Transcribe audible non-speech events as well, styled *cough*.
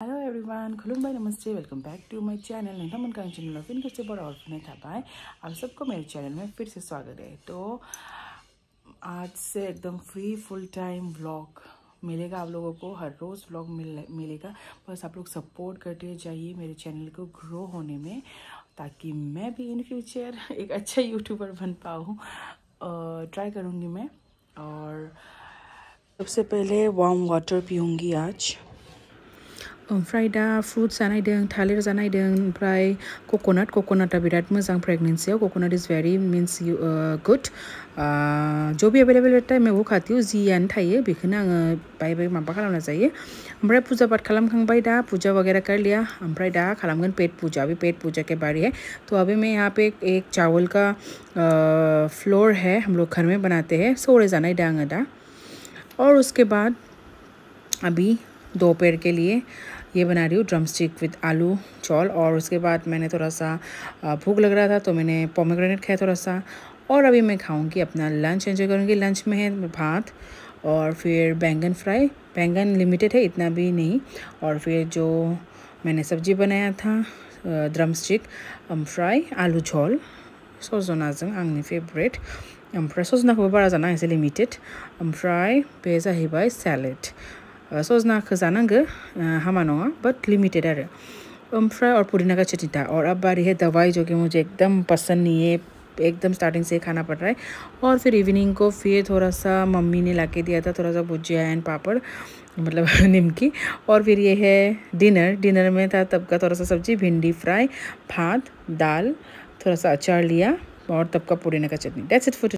Hello everyone भाई नमस्ते welcome back to my channel का चैनल फिर फिर से बड़ा और फिर था भाई आप सबको मेरे चैनल में फिर से स्वागत है। तो आज से एकदम फ्री फुल टाइम व्लॉग मिलेगा आप लोगों को। हर रोज़ व्लॉग मिल, मिलेगा। बस आप लोग सपोर्ट करते जाइए मेरे चैनल को ग्रो होने में, ताकि मैं भी इन फ्यूचर *laughs* एक अच्छा यूट्यूबर बन पाऊँ। ट्राई करूँगी मैं। और सबसे पहले वार्म वाटर पीऊँगी आज। ओमफ्राय दा फ्रुट जानायदों, थालिर जानायदों, ओमफ्राय कक'नाट, कक'नाटआ बिराद मोजां प्रेगनेन्सियाव, कक'नाट इज़ भेरि मिन्स गुड। जो भी एभेलेबल टाइम वो खाथियाव, जियानो थायो, बेखौनो आङो बाय बाय माबा खालामना जायो। ओमफ्राय फुजा पाठ खालामखांबाय दा फुजा वगैरह कर लिया ओमफ्राय दा खालामगोन पेट पूजा अभी पेट पूजा के बारे। है तो अभी मैं यहाँ पे एक चावल का फ्लोर है, हम लोग घर में बनाते हैं। सोड़े जाना आङो दा और उसके बाद अभी दोपहर के लिए ये बना रही हूँ ड्रम स्टिक विद आलू चौल और उसके बाद मैंने थोड़ा सा भूख लग रहा था तो मैंने पोमेग्रेनेट खाया थोड़ा सा। और अभी मैं खाऊँगी अपना लंच एंजॉय करूँगी लंच में है भात और फिर बैंगन फ्राई। बैंगन लिमिटेड है, इतना भी नहीं। और फिर जो मैंने सब्ज़ी बनाया था ड्रम स्टिक फ्राई आलू झोल सजनाजों आंनि फेभरेट ओमफ्राय सजनाखौबो बारा जाना एसे लिमिटेड ओमफ्राय बे जाहैबाय सैलेड सजनाखौ जानांगौ हामा बट लिमिटेड आरो ओमफ्राय और पुदीना का चटनी था और अब बारी है दवाई जो कि मुझे एकदम पसंद नहीं है, एकदम स्टार्टिंग से खाना पड़ रहा है। और फिर इवनिंग को फिर थोड़ा सा मम्मी ने ला के दिया था, थोड़ा सा भुजिया एंड पापड़ मतलब *laughs* निमकी। और फिर ये है डिनर डिनर में था तब का थोड़ा सा सब्ज़ी, भिंडी फ्राई भात, दाल, थोड़ा सा अचार लिया, और तब का पुदीना का चटनी डेट्स इट फॉर